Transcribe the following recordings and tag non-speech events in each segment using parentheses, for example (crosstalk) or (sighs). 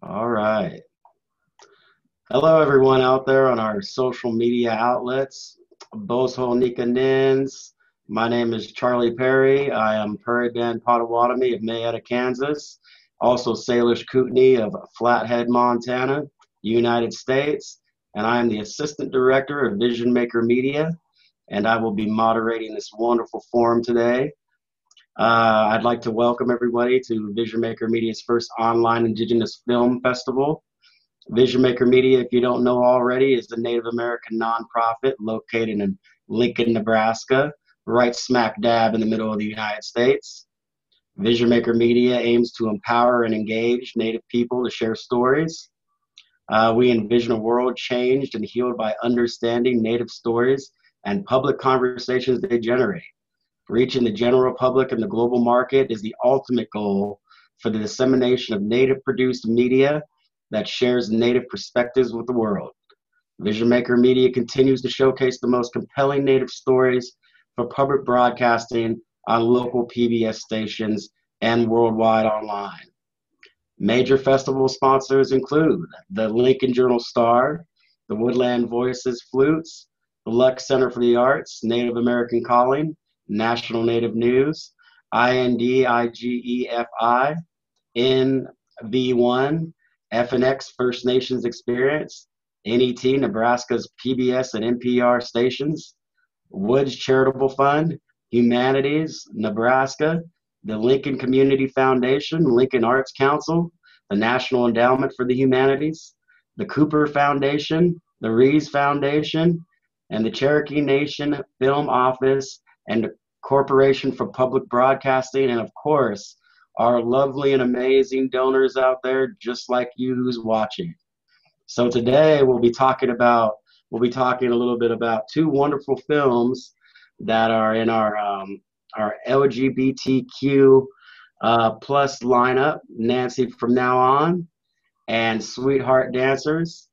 All right. Hello, everyone out there on our social media outlets. Bozo Nika Nins. My name is Charlie Perry. I am Prairie Band Potawatomi of Mayetta, Kansas. Also Salish Kootenai of Flathead, Montana, United States. And I am the Assistant Director of Vision Maker Media. And I will be moderating this wonderful forum today. Uh, I'd like to welcome everybody to Vision Maker Media's first online Indigenous Film Festival. Vision Maker Media, if you don't know already, is a Native American nonprofit located in Lincoln, Nebraska, right smack dab in the middle of the United States. Vision Maker Media aims to empower and engage Native people to share stories. Uh, we envision a world changed and healed by understanding Native stories and public conversations they generate. Reaching the general public and the global market is the ultimate goal for the dissemination of native produced media that shares native perspectives with the world. Vision Maker Media continues to showcase the most compelling native stories for public broadcasting on local PBS stations and worldwide online. Major festival sponsors include the Lincoln Journal Star, the Woodland Voices Flutes, the Lux Center for the Arts, Native American Calling, National Native News, INDIGEFI, NV1, FNX First Nations Experience, NET, Nebraska's PBS and NPR stations, Woods Charitable Fund, Humanities, Nebraska, the Lincoln Community Foundation, Lincoln Arts Council, the National Endowment for the Humanities, the Cooper Foundation, the Rees Foundation, and the Cherokee Nation Film Office and Corporation for Public Broadcasting, and of course, our lovely and amazing donors out there, just like you who's watching. So today we'll be talking about we'll be talking a little bit about two wonderful films that are in our um, our LGBTQ uh, plus lineup. Nancy from now on, and Sweetheart Dancers.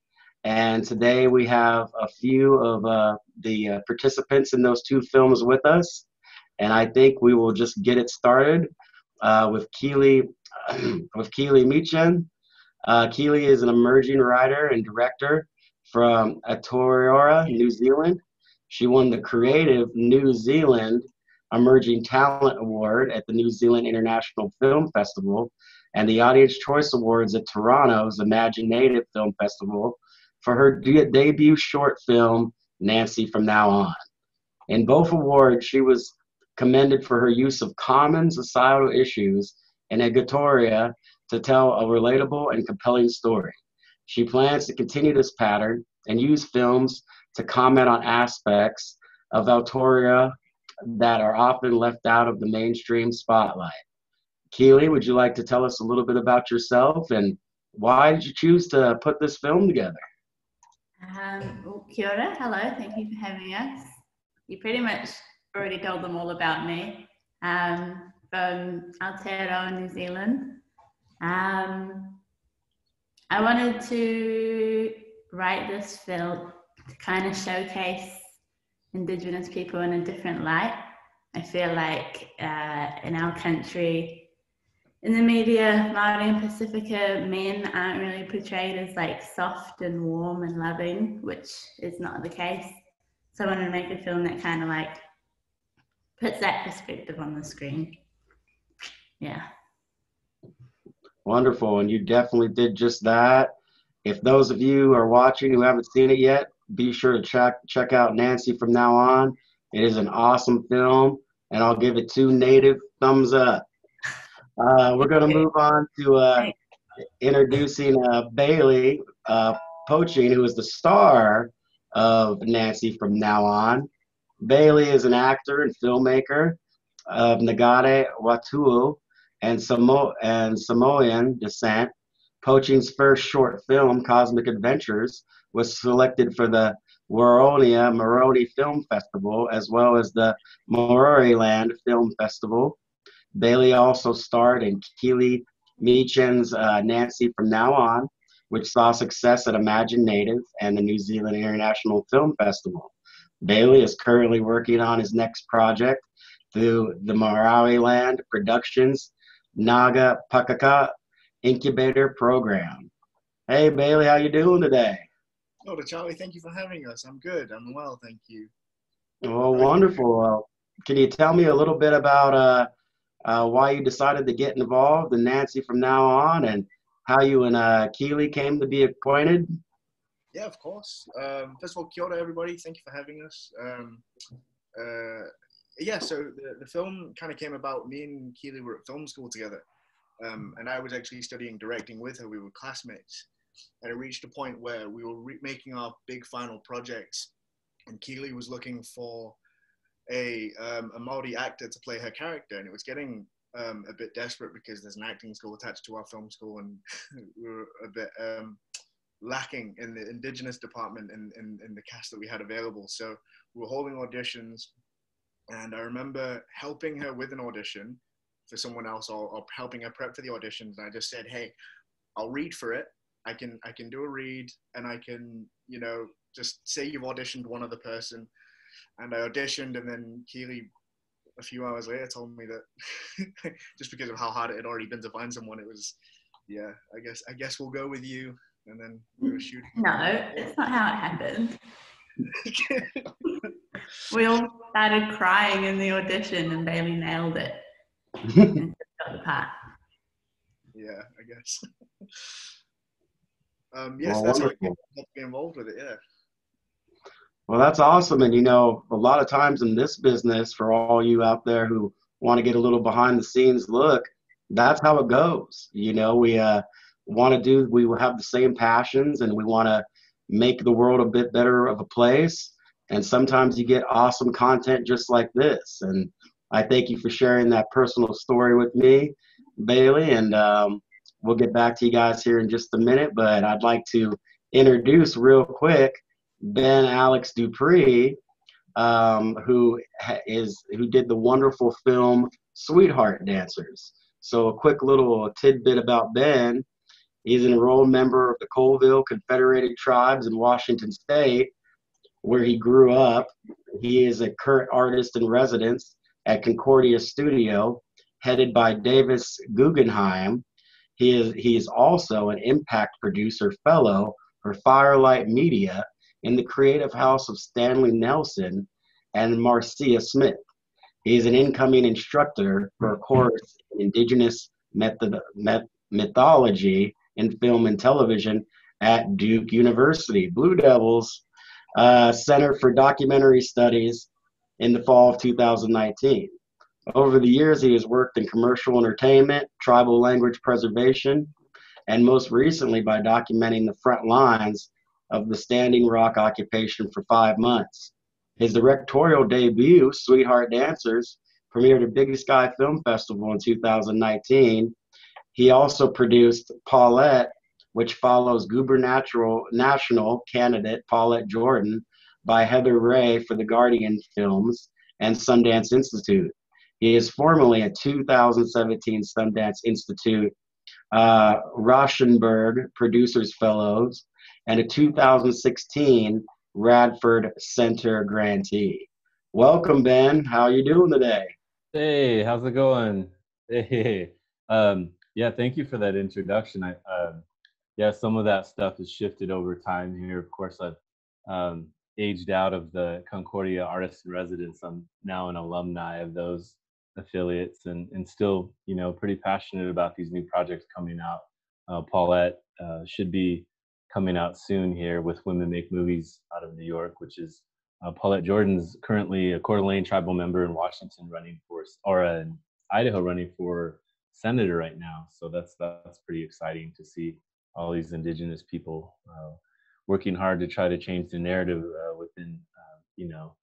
And today we have a few of uh, the uh, participants in those two films with us. And I think we will just get it started uh, with Keely, (clears throat) with Keely Meechan. Uh, Keely is an emerging writer and director from Aotearoa, New Zealand. She won the Creative New Zealand Emerging Talent Award at the New Zealand International Film Festival and the Audience Choice Awards at Toronto's Imagine Native Film Festival for her de- debut short film, Nancy From Now On. In both awards, she was commended for her use of common societal issues in Aotearoa to tell a relatable and compelling story. She plans to continue this pattern and use films to comment on aspects of Aotearoa that are often left out of the mainstream spotlight. Keely, would you like to tell us a little bit about yourself and why did you choose to put this film together? Um, well, kia ora, hello, thank you for having us. You pretty much already told them all about me. Um, from Aotearoa, New Zealand. Um, I wanted to write this film to kind of showcase Indigenous people in a different light. I feel like uh, in our country, in the media, Maori and Pacifica men aren't really portrayed as like soft and warm and loving, which is not the case. So I wanted to make a film that kind of like puts that perspective on the screen. Yeah. Wonderful. And you definitely did just that. If those of you are watching who haven't seen it yet, be sure to check check out Nancy from now on. It is an awesome film, and I'll give it two native thumbs up. Uh, we're going to move on to uh, introducing uh, Bailey uh, Poching, who is the star of Nancy from now on. Bailey is an actor and filmmaker of Ngāti Whātua and, Samo- and Samoan descent. Poching's first short film, Cosmic Adventures, was selected for the Wairoa Maori Film Festival as well as the Land Film Festival. Bailey also starred in Keely Meechan's uh, Nancy From Now On, which saw success at Imagine Native and the New Zealand International Film Festival. Bailey is currently working on his next project through the Land Productions Naga Pakaka Incubator Program. Hey Bailey, how you doing today? Oh, Charlie, thank you for having us. I'm good. I'm well, thank you. Well, wonderful. Well, can you tell me a little bit about uh, uh, why you decided to get involved and Nancy from now on, and how you and uh, Keely came to be acquainted? Yeah, of course. Um, first of all, kia everybody. Thank you for having us. Um, uh, yeah, so the, the film kind of came about. Me and Keely were at film school together, um, and I was actually studying directing with her. We were classmates, and it reached a point where we were re- making our big final projects, and Keely was looking for a um, a Maori actor to play her character, and it was getting um, a bit desperate because there's an acting school attached to our film school, and (laughs) we were a bit um, lacking in the indigenous department in, in, in the cast that we had available. So we were holding auditions, and I remember helping her with an audition for someone else, or, or helping her prep for the auditions. And I just said, "Hey, I'll read for it. I can I can do a read, and I can you know just say you've auditioned one other person." And I auditioned, and then Keely a few hours later told me that (laughs) just because of how hard it had already been to find someone, it was, yeah, I guess I guess we'll go with you. And then we were shooting. No, that's not how it happened. (laughs) we all started crying in the audition, and Bailey nailed it. got the part. Yeah, I guess. (laughs) um, yes, Well, that's how I wonderful. got to be involved with it. Yeah. Well, that's awesome. And you know, a lot of times in this business, for all you out there who want to get a little behind the scenes look, that's how it goes. You know, we uh, want to do, we have the same passions and we want to make the world a bit better of a place. And sometimes you get awesome content just like this. And I thank you for sharing that personal story with me, Bailey. And um, we'll get back to you guys here in just a minute. But I'd like to introduce real quick Ben Alex Dupris, um, who who did the wonderful film Sweetheart Dancers. So a quick little tidbit about Ben. He's an enrolled member of the Colville Confederated Tribes in Washington State, where he grew up. He is a current artist in residence at Concordia Studio, headed by Davis Guggenheim. He is he is also an impact producer fellow for Firelight Media in the creative house of Stanley Nelson and Marcia Smith. He is an incoming instructor for a course in Indigenous method, met, mythology in film and television at Duke University. Blue Devils uh, Center for Documentary Studies in the fall of 2019. Over the years, he has worked in commercial entertainment, tribal language preservation, and most recently by documenting the front lines of the Standing Rock occupation for five months. His directorial debut, Sweetheart Dancers, premiered at Big Sky Film Festival in 2019. He also produced Paulette, which follows gubernatorial national candidate Paulette Jordan by Heather Rae for the Guardian Films and Sundance Institute. He is formerly a 2017 Sundance Institute uh, Rauschenberg Producers Fellows and a 2016 Redford Center grantee. Welcome, Ben. How are you doing today? Hey, how's it going? Hey, um, yeah, thank you for that introduction. I, um, yeah, some of that stuff has shifted over time here. Of course, I've um, aged out of the Concordia Artist in Residence. I'm now an alumni of those affiliates, and and still, you know, pretty passionate about these new projects coming out. Uh, Paulette uh, should be coming out soon here with Women Make Movies out of New York, which is uh, Paulette Jordan's currently a Coeur d'Alene tribal member in Washington, running for or in Idaho, running for senator right now. So that's that's pretty exciting to see all these indigenous people uh, working hard to try to change the narrative uh, within uh, you know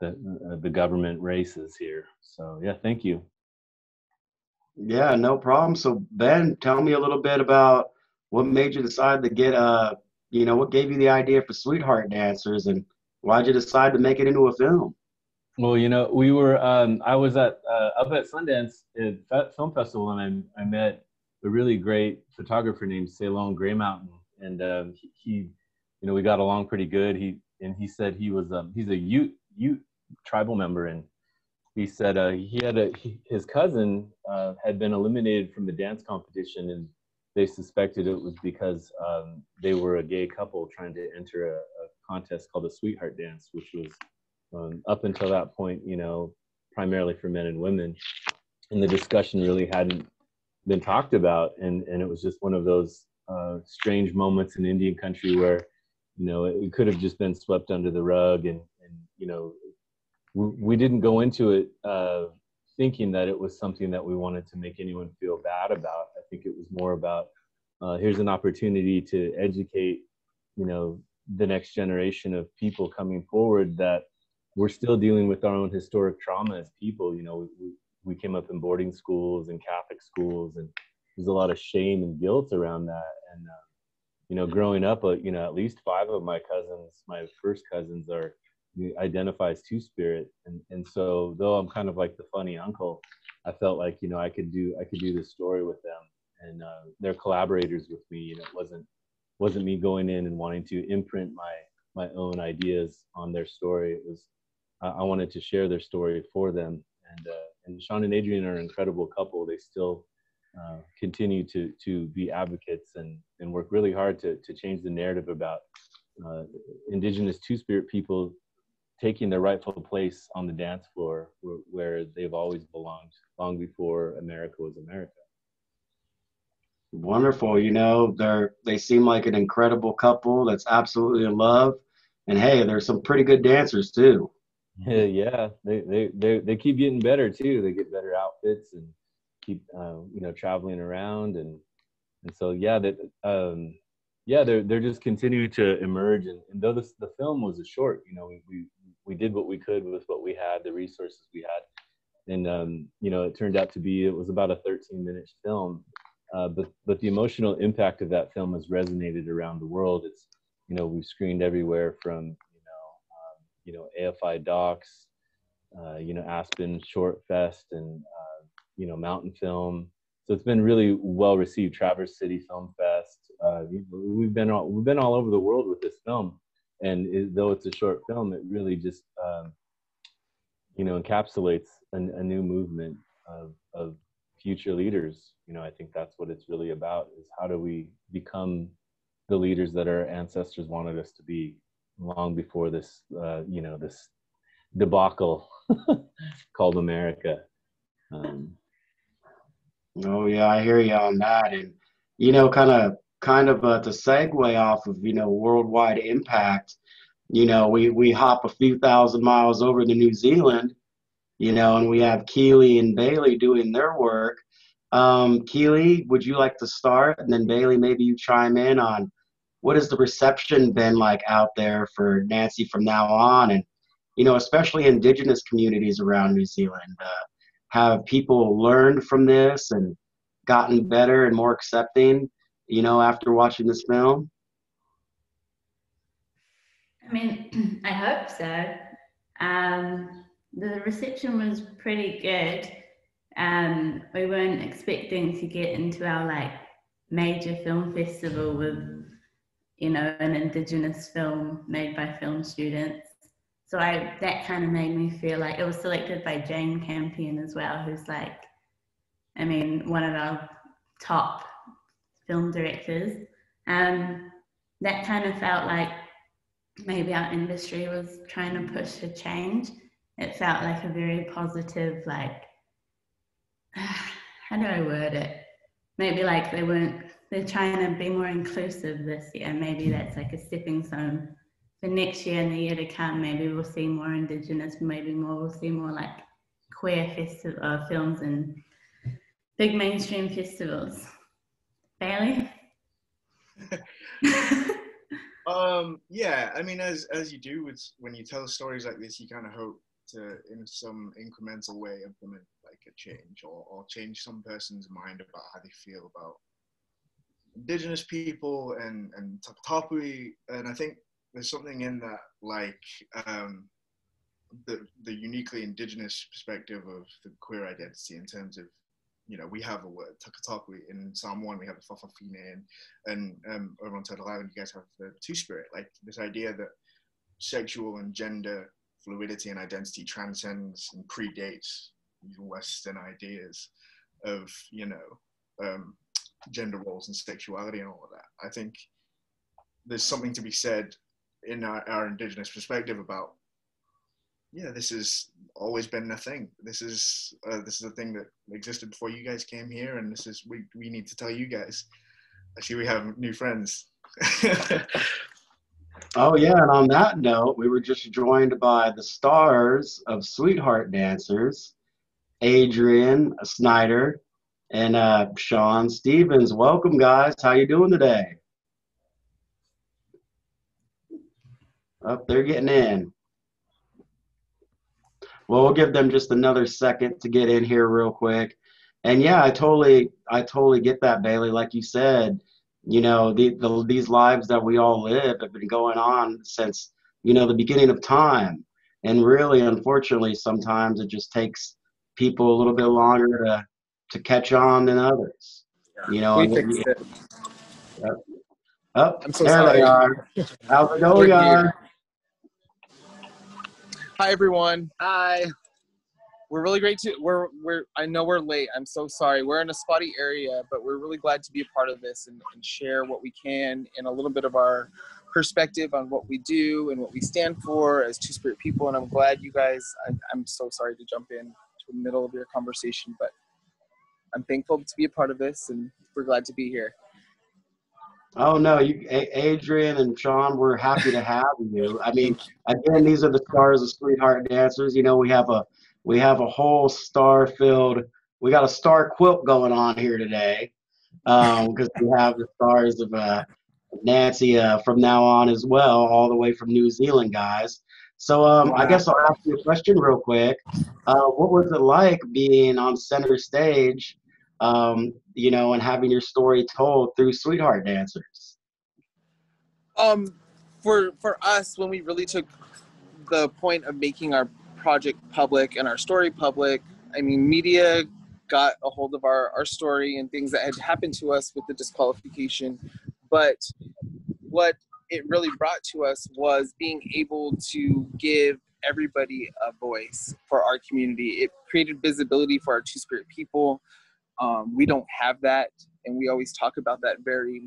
the uh, the government races here. So yeah, thank you. Yeah, no problem. So Ben, tell me a little bit about what made you decide to get uh you know what gave you the idea for Sweetheart Dancers and why'd you decide to make it into a film? Well, you know, we were um, I was at uh, up at Sundance at Fe- Film Festival, and I, I met a really great photographer named Ceylon Gray Mountain, and um, he, he, you know, we got along pretty good. He and he said he was um, he's a Ute Ute tribal member, and he said uh, he had a he, his cousin uh, had been eliminated from the dance competition, and they suspected it was because um, they were a gay couple trying to enter a, a contest called the Sweetheart Dance, which was um, up until that point, you know, primarily for men and women. And the discussion really hadn't been talked about. And, and it was just one of those uh, strange moments in Indian country where, you know, it, it, could have just been swept under the rug. And, and you know, we, didn't go into it uh, thinking that it was something that we wanted to make anyone feel bad about. I think it was more about uh, here's an opportunity to educate, you know, the next generation of people coming forward that we're still dealing with our own historic trauma as people. You know, we, we came up in boarding schools and Catholic schools, and there's a lot of shame and guilt around that. And uh, you know, growing up, uh, you know, at least five of my cousins, my first cousins, are identify as two spirit, and and so though I'm kind of like the funny uncle, I felt like you know I could do I could do this story with them, and uh, they're collaborators with me, and it wasn't wasn't me going in and wanting to imprint my my own ideas on their story. It was I wanted to share their story for them. And uh, and Sean and Adrian are an incredible couple. They still uh, continue to to be advocates and and work really hard to to change the narrative about uh, indigenous two spirit people taking their rightful place on the dance floor where, where they've always belonged long before America was America. Wonderful. You know, they're they seem like an incredible couple that's absolutely in love. And hey, there's some pretty good dancers too. (laughs) Yeah. They, they they they keep getting better too. They get better outfits and keep uh, you know traveling around and and so yeah that um yeah they're they're just continuing to emerge and, and though this, the film was a short you know we, we we did what we could with what we had the resources we had and um you know it turned out to be it was about a 13 minute film uh, but but the emotional impact of that film has resonated around the world it's you know we've screened everywhere from you know um, you know AFI Docs, uh, you know Aspen Short Fest, and uh, you know Mountain Film. So it's been really well received. Traverse City Film Fest. Uh, we've been all we've been all over the world with this film, and it, though it's a short film, it really just um, you know encapsulates a, a new movement of, of future leaders. You know, I think that's what it's really about: is how do we become the leaders that our ancestors wanted us to be long before this, uh, you know, this debacle (laughs) called America. Um, oh yeah, I hear you on that, and you know, kind of, kind of uh, to segue off of you know worldwide impact. You know, we we hop a few thousand miles over to New Zealand, you know, and we have Keely and Bailey doing their work. Um, Keely, would you like to start, and then Bailey, maybe you chime in on what has the reception been like out there for Nancy from now on? And, you know, especially indigenous communities around New Zealand. Uh, have people learned from this and gotten better and more accepting, you know, after watching this film? I mean, (clears throat) I hope so. Um, the reception was pretty good. Um, we weren't expecting to get into our like major film festival with you know, an Indigenous film made by film students. So I that kind of made me feel like it was selected by Jane Campion as well, who's like, I mean, one of our top film directors. Um, that kind of felt like maybe our industry was trying to push a change. It felt like a very positive, like, (sighs) how do I word it? Maybe like they weren't they're trying to be more inclusive this year. Maybe that's like a stepping stone for next year and the year to come. Maybe we'll see more Indigenous, maybe more we'll see more like queer festival uh, films and big mainstream festivals. Bailey. (laughs) um, yeah, I mean, as as you do with when you tell stories like this, you kind of hope to, in some incremental way, implement like a change or, or change some person's mind about how they feel about indigenous people and and Takatapui, and I think there's something in that like um, the the uniquely indigenous perspective of the queer identity in terms of you know we have a word Takatapui in Samoan we have the Fa'afafine and and um, over on Turtle Island you guys have the Two Spirit. Like this idea that sexual and gender fluidity and identity transcends and predates Western ideas of you know um, gender roles and sexuality and all of that. I think there's something to be said in our, our indigenous perspective about yeah this has always been a thing. This is uh, this is a thing that existed before you guys came here and this is we, we need to tell you guys. I see we have new friends (laughs) oh yeah and on that note we were just joined by the stars of sweetheart dancers adrian snyder and uh, sean stevens welcome guys how you doing today Up, oh, they're getting in. Well, we'll give them just another second to get in here real quick. And yeah, I totally, I totally get that, Bailey. Like you said, you know, the, the these lives that we all live have been going on since you know the beginning of time. And really, unfortunately, sometimes it just takes people a little bit longer to to catch on than others. You know, we fixed it. Yep. Oh, I'm so there sorry. they are. How's it going. Hi everyone. Hi. We're really great to we're we're I know we're late. I'm so sorry. We're in a spotty area, but we're really glad to be a part of this and, and share what we can and a little bit of our perspective on what we do and what we stand for as two spirit people. And I'm glad you guys I, I'm so sorry to jump in to the middle of your conversation, but I'm thankful to be a part of this and we're glad to be here. Oh no, you, Adrian and Sean, we're happy to have you. I mean, again, these are the stars of Sweetheart Dancers. You know, we have a we have a whole star-filled. We got a star quilt going on here today because um, we have the stars of uh, Nancy uh, from now on as well, all the way from New Zealand, guys. So um, I guess I'll ask you a question real quick. Uh, what was it like being on center stage um, you know, and having your story told through Sweetheart Dancers? Um, for for us, when we really took the point of making our project public and our story public, I mean, media got a hold of our, our story and things that had happened to us with the disqualification. But what it really brought to us was being able to give everybody a voice for our community. It created visibility for our Two Spirit people. Um, we don't have that, and we always talk about that very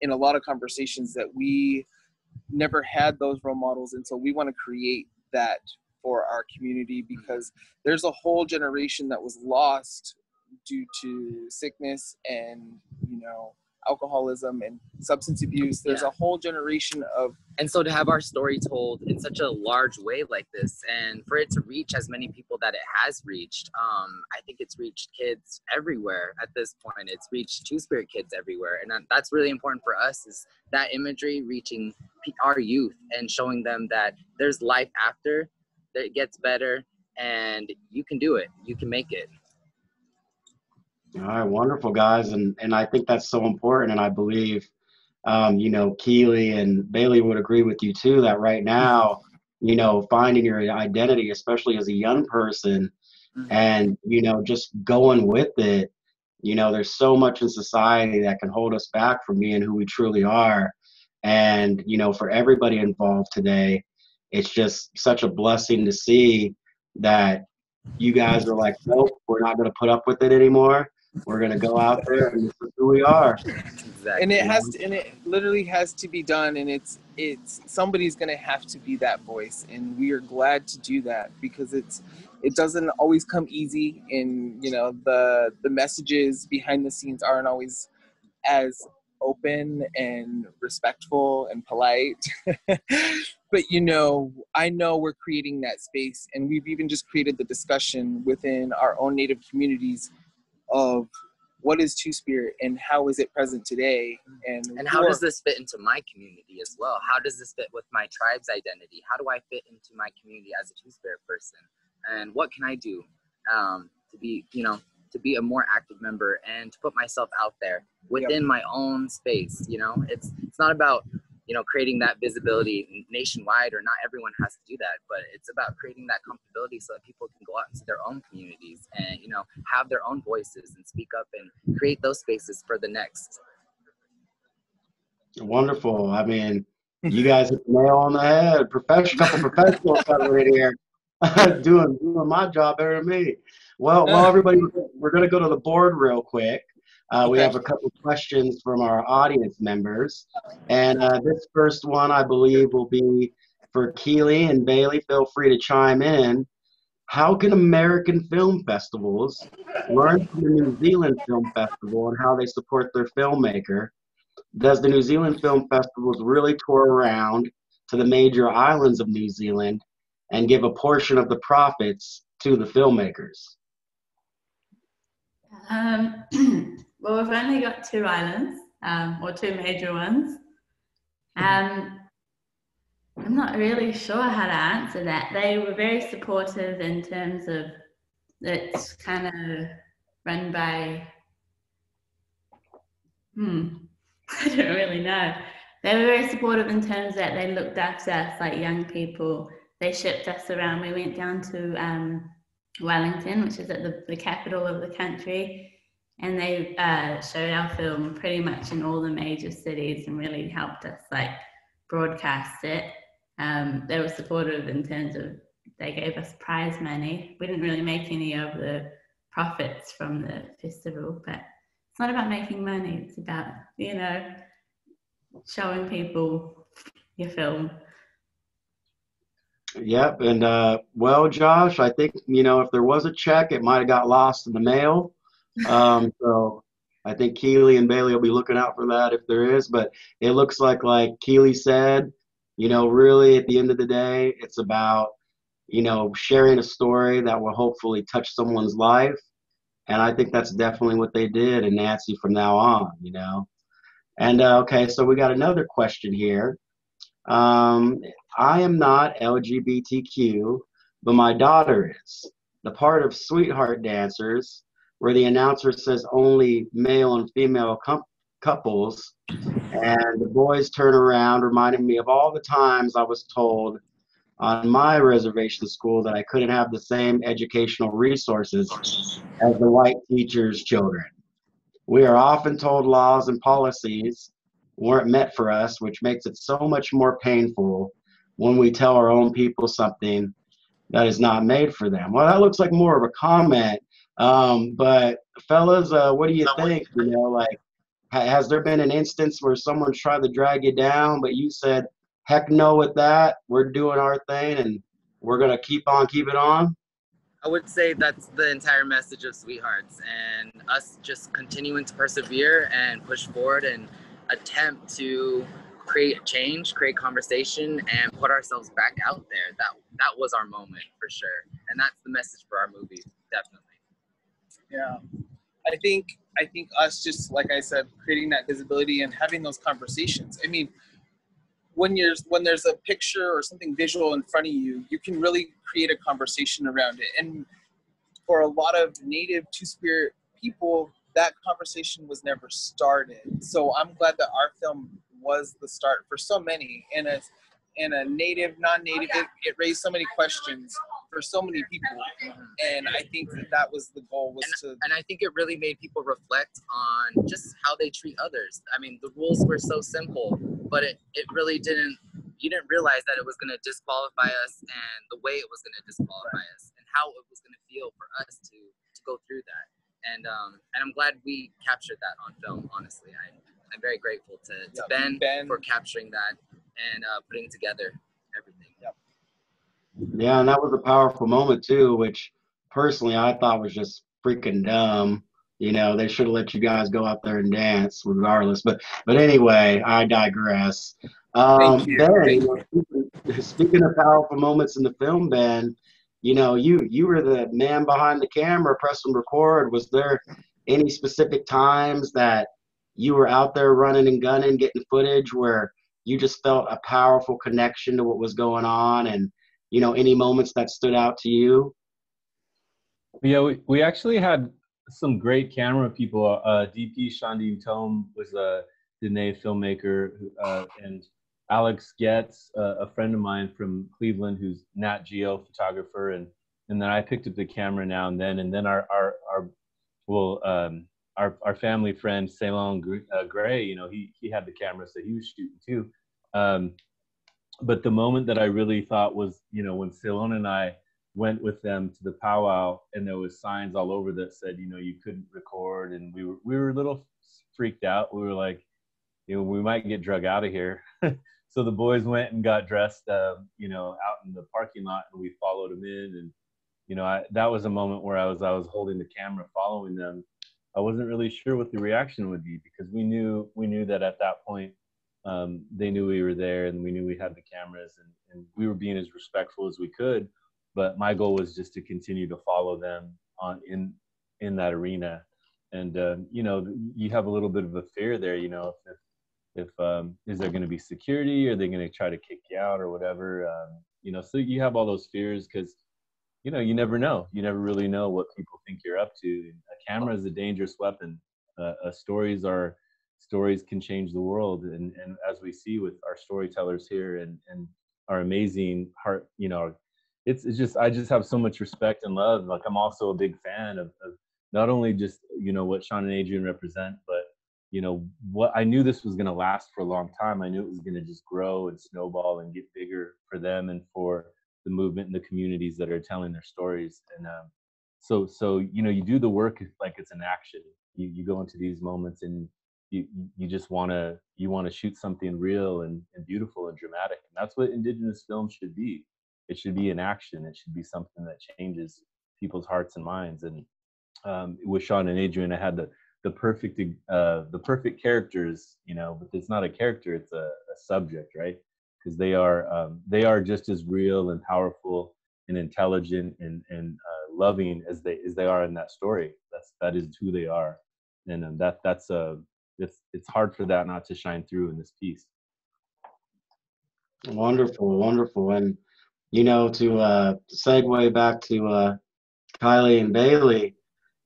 in a lot of conversations that we never had those role models, and so we want to create that for our community because there's a whole generation that was lost due to sickness and you know alcoholism and substance abuse. There's yeah. a whole generation of. And so to have our story told in such a large way like this, and for it to reach as many people that it has reached, um, I think it's reached kids everywhere at this point. It's reached Two Spirit kids everywhere, and that's really important for us. Is that imagery reaching our youth and showing them that there's life after, it gets better, and you can do it. You can make it. All right, wonderful guys, and and I think that's so important, and I believe, um, you know, Keely and Bailey would agree with you too that right now, you know, finding your identity, especially as a young person, mm-hmm. and you know, just going with it. You know, there's so much in society that can hold us back from being who we truly are, and you know, for everybody involved today, it's just such a blessing to see that you guys are like, nope, we're not going to put up with it anymore we're gonna go out there and this is who we are. Exactly. And it has to, and it literally has to be done and it's it's somebody's gonna have to be that voice and we are glad to do that because it's it doesn't always come easy and you know the the messages behind the scenes aren't always as open and respectful and polite. (laughs) But you know i know we're creating that space and we've even just created the discussion within our own native communities of what is two spirit and how is it present today and and how does this fit into my community as well? How does this fit with my tribe's identity? How do i fit into my community as a two spirit person? And what can i do um, to be you know to be a more active member and to put myself out there within yep. my own space you know? It's it's not about you know creating that visibility nationwide or not everyone has to do that but it's about creating that comfortability so that people can go out into their own communities and you know have their own voices and speak up and create those spaces for the next. Wonderful. I mean (laughs) you guys hit the nail on the head. Professional professionals (laughs) right here. (laughs) Doing doing my job better than me well (laughs) well everybody we're going to go to the board real quick Uh, We have a couple questions from our audience members. And uh, this first one, I believe, will be for Keely and Bailey. Feel free to chime in. How can American film festivals learn from the New Zealand Film Festival and how they support their filmmaker? Does the New Zealand Film Festivals really tour around to the major islands of New Zealand and give a portion of the profits to the filmmakers? Um, (clears throat) well, we've only got two islands, um, or two major ones. Um, I'm not really sure how to answer that. They were very supportive in terms of it's kind of run by. Hmm, (laughs) I don't really know. They were very supportive in terms that they looked after us like young people. They shipped us around. We went down to um, Wellington, which is at the, the capital of the country, and they uh, showed our film pretty much in all the major cities and really helped us like broadcast it. Um, they were supportive in terms of they gave us prize money. We didn't really make any of the profits from the festival, but it's not about making money. It's about you know showing people your film. Yep, and uh, well, Josh, I think you know if there was a check, it might have got lost in the mail. Um, (laughs) so I think Keely and Bailey will be looking out for that if there is. But it looks like, like Keely said, you know, really at the end of the day, it's about you know sharing a story that will hopefully touch someone's life, and I think that's definitely what they did in Nancy from now on. You know, and uh, okay, so we got another question here. Um, I am not LGBTQ, but my daughter is. The part of Sweetheart Dancers, where the announcer says only male and female com- couples, and the boys turn around, reminded me of all the times I was told on my reservation school that I couldn't have the same educational resources as the white teachers' children. We are often told laws and policies weren't meant for us, which makes it so much more painful when we tell our own people something that is not made for them. Well, that looks like more of a comment. Um, but fellas, uh, what do you think? You know, like, ha- has there been an instance where someone's tried to drag you down, but you said, "Heck no with that. We're doing our thing, and we're gonna keep on keeping it on." I would say that's the entire message of Sweethearts and us just continuing to persevere and push forward and attempt to create change, create conversation, and put ourselves back out there. That that was our moment for sure, and that's the message for our movie, definitely. Yeah. I think I think us just like I said, creating that visibility and having those conversations. I mean, when you're when there's a picture or something visual in front of you, you can really create a conversation around it. And for a lot of native two spirit people, that conversation was never started. So I'm glad that our film was the start for so many. And as and a native, non-native, it, it raised so many questions for so many people. And I think that that was the goal was to and I think it really made people reflect on just how they treat others. I mean, the rules were so simple, but it, it really didn't. You didn't realize that it was going to disqualify us, and the way it was going to disqualify us, and how it was going to feel for us to to go through that. And um, and I'm glad we captured that on film. Honestly, I I'm very grateful to, to Yeah, ben, Ben. for capturing that and uh, putting together everything. Yeah, and that was a powerful moment too, which personally I thought was just freaking dumb. You know, they should have let you guys go out there and dance regardless. But but anyway, I digress. Um, Thank you. Ben, Thank you know, speaking, speaking of powerful moments in the film, Ben, you know, you you were the man behind the camera, press and record. Was there any specific times that you were out there running and gunning, getting footage where you just felt a powerful connection to what was going on and you know any moments that stood out to you? Yeah, we, we actually had some great camera people. Uh, DP Shandiin Tome was a Dene filmmaker, uh, and Alex Getz, uh, a friend of mine from Cleveland, who's Nat Geo photographer, and and then I picked up the camera now and then, and then our our our well um, our our family friend Ceylon uh, Gray, you know, he he had the camera, so he was shooting too. Um, but the moment that I really thought was, you know, when Ceylon and I went with them to the powwow, and there was signs all over that said, you know, you couldn't record, and we were we were a little freaked out. We were like, you know, we might get drug out of here. (laughs) so the boys went and got dressed, uh, you know, out in the parking lot, and we followed them in. And you know, I, that was a moment where I was I was holding the camera, following them. I wasn't really sure what the reaction would be because we knew we knew that at that point um, they knew we were there and we knew we had the cameras and, and we were being as respectful as we could. But my goal was just to continue to follow them on in in that arena. And um, you know you have a little bit of a fear there you know if if um, is there going to be security? Are they going to try to kick you out or whatever? Um, you know so you have all those fears because you know you never know. You never really know what people think you're up to. a camera is a dangerous weapon uh, uh, stories are stories can change the world and, and as we see with our storytellers here and, and our amazing heart you know it's, it's just i just have so much respect and love like i'm also a big fan of, of not only just you know what Sean and Adrian represent, but you know what I knew this was going to last for a long time. I knew it was going to just grow and snowball and get bigger for them and for the movement and the communities that are telling their stories. And um, so, so you know, you do the work like it's an action. You you go into these moments and you you just want to you want to shoot something real and, and beautiful and dramatic. And that's what Indigenous film should be. It should be an action. It should be something that changes people's hearts and minds. And um, with Sean and Adrian, I had the the perfect uh, the perfect characters, you know, but it's not a character; it's a, a subject, right? Because they are um, they are just as real and powerful and intelligent and and uh, loving as they as they are in that story. That's that is who they are, and um, that that's a it's it's hard for that not to shine through in this piece. Wonderful, wonderful, and you know to uh, segue back to uh, Kylie and Bailey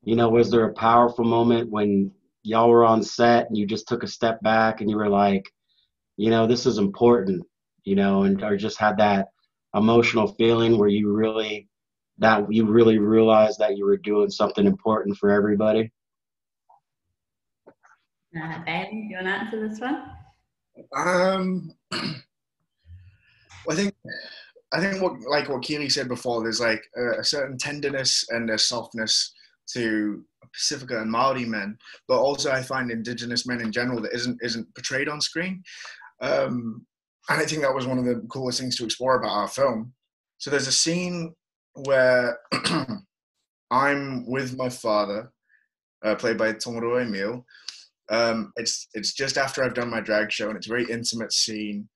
you know, was there a powerful moment when y'all were on set and you just took a step back and you were like, you know, this is important, you know, and or just had that emotional feeling where you really that you really realized that you were doing something important for everybody? Uh, ben, do you want to answer this one? Um, (clears throat) I think I think what like what Keely said before, there's like a, a certain tenderness and a softness to Pacifica and Maori men, but also I find Indigenous men in general that isn't isn't portrayed on screen. Um, and I think that was one of the coolest things to explore about our film. So there's a scene where (clears throat) I'm with my father, uh, played by Tomoro Emil. Um, it's it's just after I've done my drag show, and it's a very intimate scene.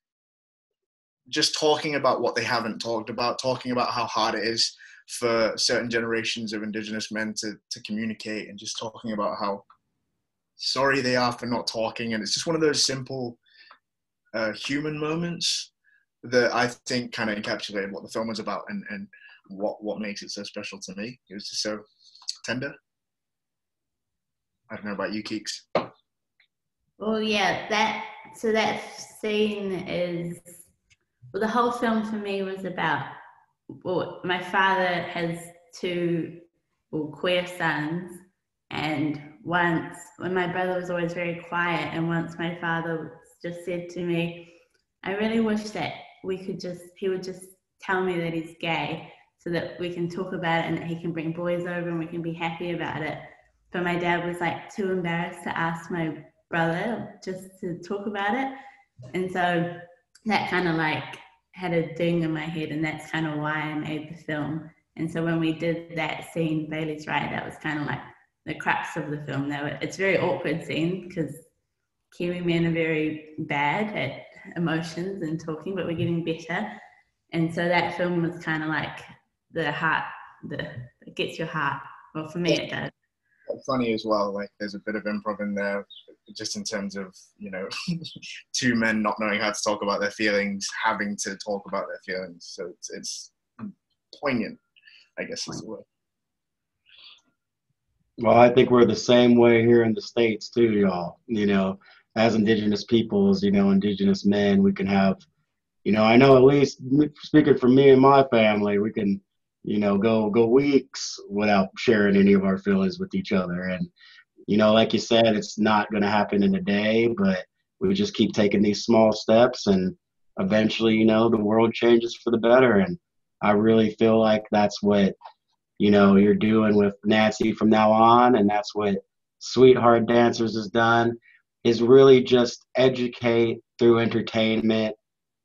Just talking about what they haven't talked about, talking about how hard it is for certain generations of indigenous men to, to communicate and just talking about how sorry they are for not talking and it's just one of those simple uh, human moments that i think kind of encapsulated what the film was about and, and what, what makes it so special to me. It was just so tender. I don't know about you keeks. Well yeah that so that scene is well the whole film for me was about well, my father has two well, queer sons, and once when my brother was always very quiet, and once my father just said to me, "I really wish that we could just he would just tell me that he's gay." So that we can talk about it and that he can bring boys over and we can be happy about it. But my dad was like too embarrassed to ask my brother just to talk about it. And so that kind of like had a ding in my head, and that's kind of why I made the film. And so when we did that scene, Bailey's right, that was kind of like the crux of the film. Though it's a very awkward scene because Kiwi men are very bad at emotions and talking, but we're getting better. And so that film was kind of like the heart, the it gets your heart. Well, for me, it does. Funny as well. Like there's a bit of improv in there just in terms of you know (laughs) two men not knowing how to talk about their feelings having to talk about their feelings so it's, it's poignant i guess is the word well i think we're the same way here in the states too y'all you know as indigenous peoples you know indigenous men we can have you know i know at least speaking for me and my family we can you know go go weeks without sharing any of our feelings with each other and you know, like you said, it's not going to happen in a day, but we just keep taking these small steps and eventually, you know, the world changes for the better. And I really feel like that's what you know you're doing with Nancy from now on, and that's what Sweetheart Dancers has done is really just educate through entertainment,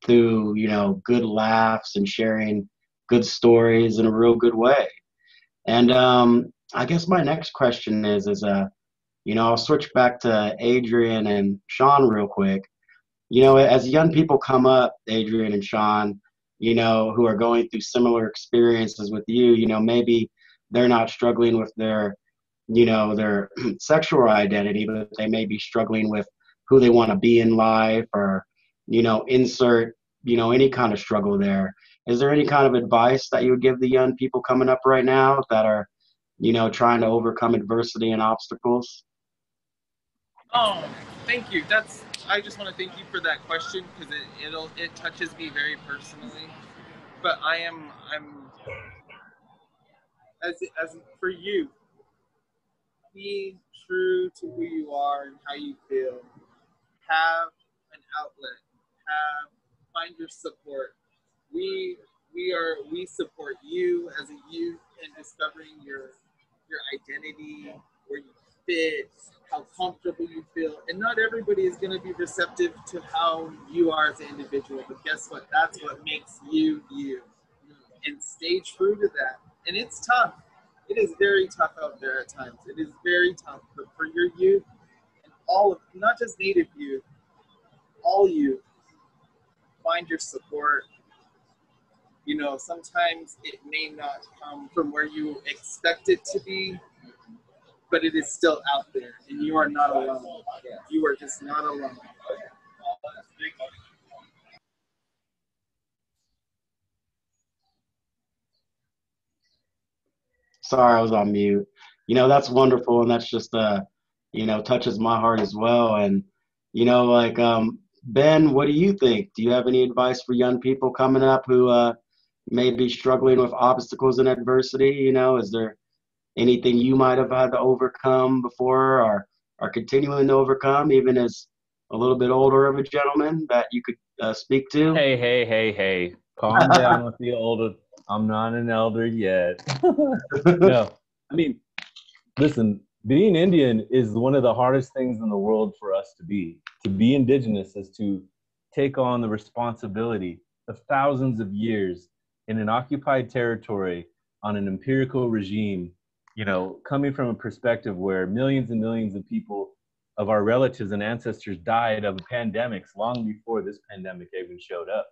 through you know good laughs and sharing good stories in a real good way. And um, I guess my next question is is uh, you know I'll switch back to Adrian and Sean real quick. You know, as young people come up, Adrian and Sean, you know, who are going through similar experiences with you, you know, maybe they're not struggling with their you know their (clears throat) sexual identity but they may be struggling with who they want to be in life or you know insert you know any kind of struggle there is there any kind of advice that you would give the young people coming up right now that are you know trying to overcome adversity and obstacles oh thank you that's i just want to thank you for that question because it it'll it touches me very personally but i am i'm as as for you be true to who you are and how you feel. Have an outlet. Have find your support. We we are we support you as a youth in discovering your your identity, where you fit, how comfortable you feel. And not everybody is going to be receptive to how you are as an individual. But guess what? That's what makes you you. And stay true to that. And it's tough it is very tough out there at times. It is very tough. But for your youth and all of not just native youth, all youth, find your support. You know, sometimes it may not come from where you expect it to be, but it is still out there, and you are not alone. You are just not alone. Sorry, I was on mute. You know, that's wonderful, and that's just uh, you know, touches my heart as well. And you know, like um, Ben, what do you think? Do you have any advice for young people coming up who uh, may be struggling with obstacles and adversity? You know, is there anything you might have had to overcome before, or are continuing to overcome, even as a little bit older of a gentleman that you could uh, speak to? Hey, hey, hey, hey! Calm down with the older I'm not an elder yet. (laughs) no, I mean, listen, being Indian is one of the hardest things in the world for us to be. To be indigenous is to take on the responsibility of thousands of years in an occupied territory on an empirical regime, you know, coming from a perspective where millions and millions of people of our relatives and ancestors died of pandemics long before this pandemic even showed up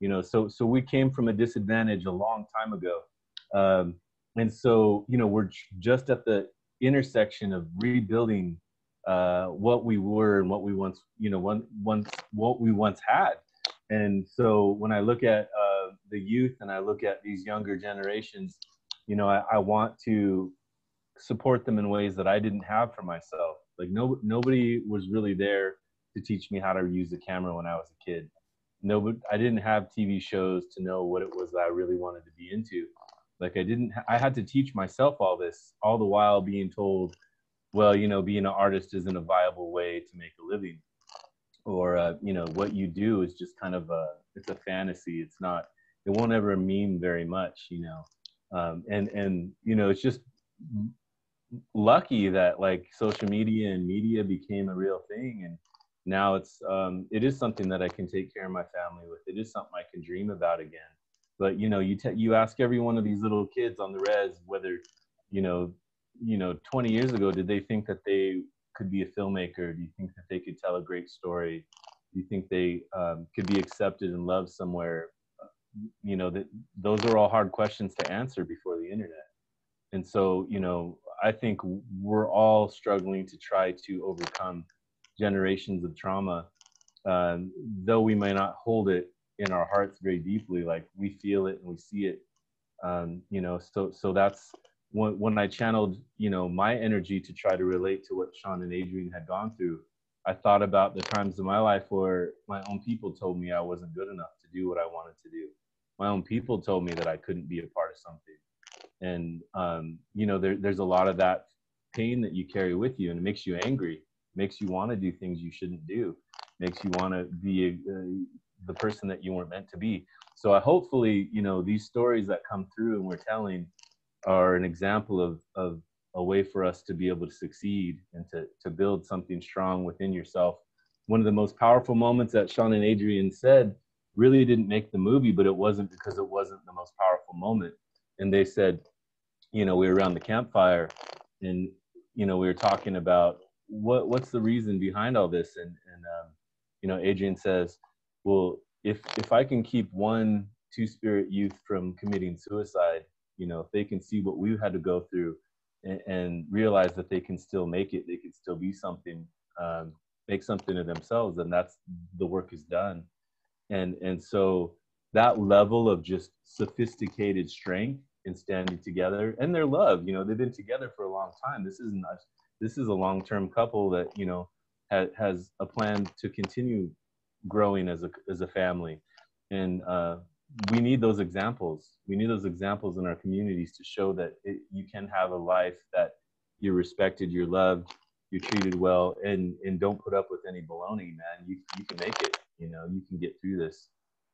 you know? So so we came from a disadvantage a long time ago. Um, and so you know we're just at the intersection of rebuilding uh, what we were and what we once you know one, once what we once had. And so when i look at uh, the youth and i look at these younger generations you know I, I want to support them in ways that i didn't have for myself like no nobody was really there to teach me how to use a camera when i was a kid no, I didn't have TV shows to know what it was that I really wanted to be into. Like I didn't, I had to teach myself all this, all the while being told, well, you know, being an artist isn't a viable way to make a living, or uh, you know, what you do is just kind of a, it's a fantasy. It's not, it won't ever mean very much, you know, um, and and you know, it's just lucky that like social media and media became a real thing and now it's um, it is something that I can take care of my family with. It is something I can dream about again. But you know, you you ask every one of these little kids on the res whether you know you know 20 years ago did they think that they could be a filmmaker? Do you think that they could tell a great story? Do you think they um, could be accepted and loved somewhere? You know, that those are all hard questions to answer before the internet. And so, you know, I think we're all struggling to try to overcome generations of trauma, um, though we may not hold it in our hearts very deeply, like we feel it and we see it. Um, you know, so so that's when when I channeled, you know, my energy to try to relate to what Sean and Adrian had gone through. I thought about the times in my life where my own people told me I wasn't good enough to do what I wanted to do. My own people told me that I couldn't be a part of something. And, um, you know, there, there's a lot of that pain that you carry with you and it makes you angry makes you want to do things you shouldn't do makes you want to be uh, the person that you weren't meant to be so i hopefully you know these stories that come through and we're telling are an example of of a way for us to be able to succeed and to to build something strong within yourself. One of the most powerful moments that sean and adrian said really didn't make the movie but it wasn't because it wasn't the most powerful moment. And they said you know we were around the campfire and you know we were talking about what what's the reason behind all this? And and um, you know adrian says well if if i can keep one two spirit youth from committing suicide you know if they can see what we had to go through and, realize that they can still make it. They can still be something um, make something of themselves and that's the work is done. And and so that level of just sophisticated strength and standing together and their love you know they've been together for a long time. This isn't this is a long-term couple that you know ha, has a plan to continue growing as a as a family. And uh, we need those examples. We need those examples in our communities to show that it, you can have a life that you're respected you're loved you're treated well and and don't put up with any baloney man. You, you can make it you know you can get through this.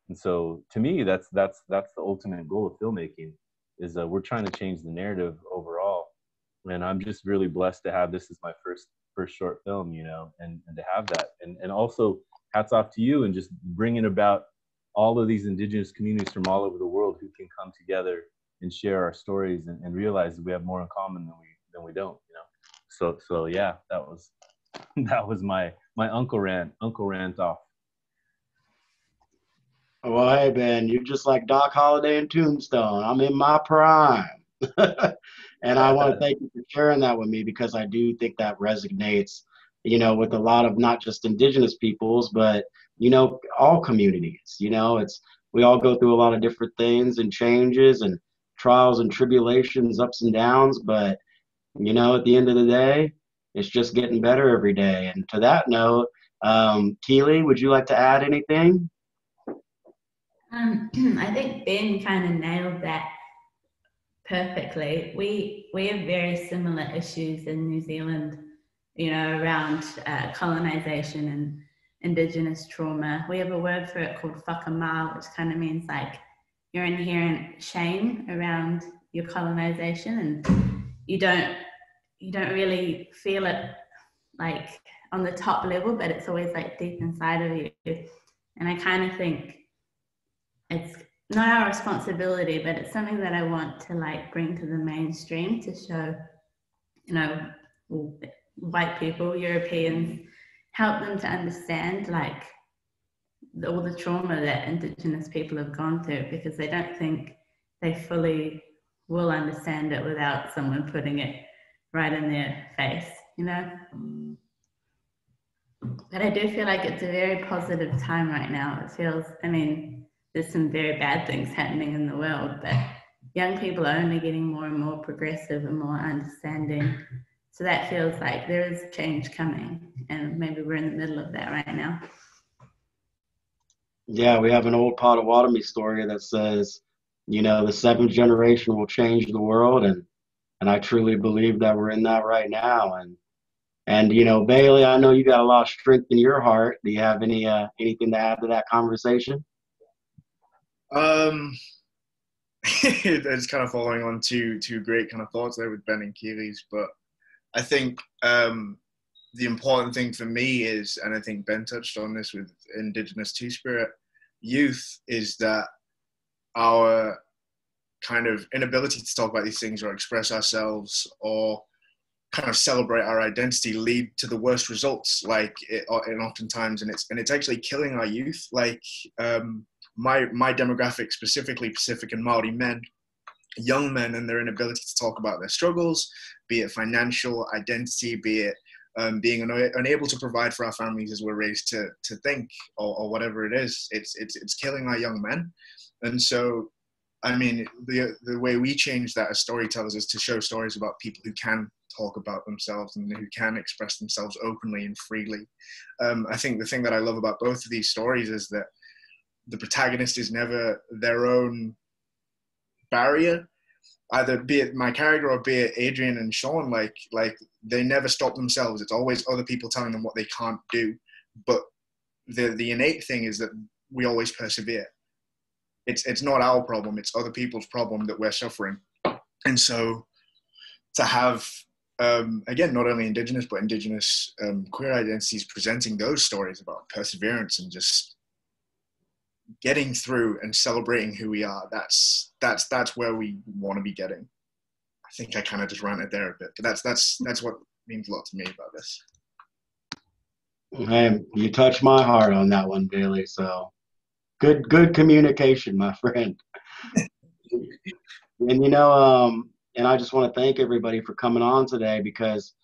And so to me that's that's that's the ultimate goal of filmmaking is that we're trying to change the narrative overall. And i'm just really blessed to have this as my first first short film you know and, and to have that. And, and also hats off to you and just bringing about all of these indigenous communities from all over the world who can come together and share our stories and, and realize that we have more in common than we than we don't you know so so yeah that was (laughs) that was my my uncle rant uncle rant off Well, hey, Ben, you're just like Doc Holliday and Tombstone. I'm in my prime. (laughs) and I want to (laughs) thank you for sharing that with me because I do think that resonates, you know, with a lot of not just indigenous peoples, but, you know, all communities. You know, it's, we all go through a lot of different things and changes and trials and tribulations, ups and downs. But, you know, at the end of the day, it's just getting better every day. And to that note, um, Keely, would you like to add anything? Um, (clears throat) I think Ben kind of nailed that perfectly. We we have very similar issues in New Zealand, you know, around uh, colonization and indigenous trauma. We have a word for it called whakamā, which kind of means like your inherent shame around your colonization, and you don't you don't really feel it like on the top level, but it's always like deep inside of you. And I kind of think it's not our responsibility, but it's something that I want to like bring to the mainstream to show, you know, white people, Europeans, help them to understand like all the trauma that Indigenous people have gone through because they don't think they fully will understand it without someone putting it right in their face, you know. But I do feel like it's a very positive time right now. It feels, I mean, there's some very bad things happening in the world, but young people are only getting more and more progressive and more understanding. So that feels like there is change coming, and maybe we're in the middle of that right now. Yeah, we have an old Potawatomi story that says, you know, the seventh generation will change the world, and and I truly believe that we're in that right now. And and you know, Bailey, I know you got a lot of strength in your heart. Do you have any uh, anything to add to that conversation? Um, (laughs) it's kind of following on two two great kind of thoughts there with Ben and Keely's, but I think um, the important thing for me is, and I think Ben touched on this with Indigenous Two Spirit youth, is that our kind of inability to talk about these things or express ourselves or kind of celebrate our identity lead to the worst results like it, and oftentimes and it's and it's actually killing our youth. Like um, my my demographic specifically Pacific and Maori men, young men and their inability to talk about their struggles, be it financial identity, be it um, being un- unable to provide for our families as we're raised to to think or, or whatever it is. It's it's it's killing our young men, and so. I mean, the the way we change that as storytellers is to show stories about people who can talk about themselves and who can express themselves openly and freely. Um, I think the thing that I love about both of these stories is that the protagonist is never their own barrier either be it my character or be it adrian and sean like like they never stop themselves it's always other people telling them what they can't do but the the innate thing is that we always persevere. It's it's not our problem; it's other people's problem that we're suffering. And so, to have um, again not only Indigenous but Indigenous um, queer identities presenting those stories about perseverance and just getting through and celebrating who we are. That's that's that's where we want to be getting. I think I kind of just ranted there a bit, but that's that's that's what means a lot to me about this. Hey, you touched my heart on that one, Bailey. So good, good communication, my (laughs) friend. and you know, um, and I just want to thank everybody for coming on today because,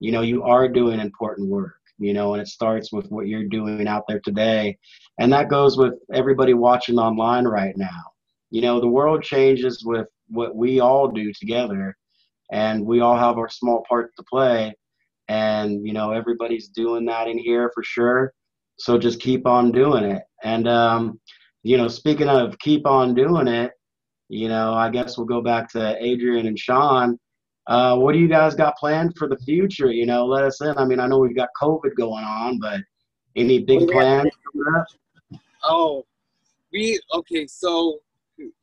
you know, you are doing important work. You know, and it starts with what you're doing out there today, and that goes with everybody watching online right now. You know, the world changes with what we all do together, and we all have our small part to play. And you know everybody's doing that in here for sure. So just keep on doing it. And um, you know speaking of keep on doing it you know i guess we'll go back to adrian and sean uh, what do you guys got planned for the future you know let us in i mean i know we've got covid going on but any big plans oh we okay so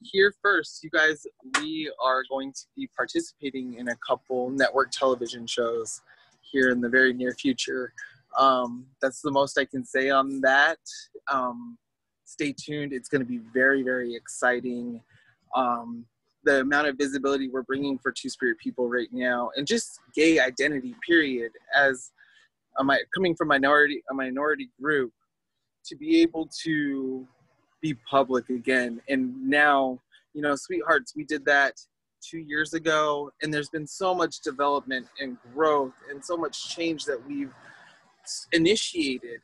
here first you guys we are going to be participating in a couple network television shows here in the very near future. Um, that's the most I can say on that. Um, stay tuned. It's going to be very, very exciting. Um, the amount of visibility we're bringing for Two Spirit people right now, and just gay identity, period, as coming from minority a minority group, to be able to be public again. And now, you know, sweethearts, we did that two years ago, and there's been so much development and growth and so much change that we've initiated.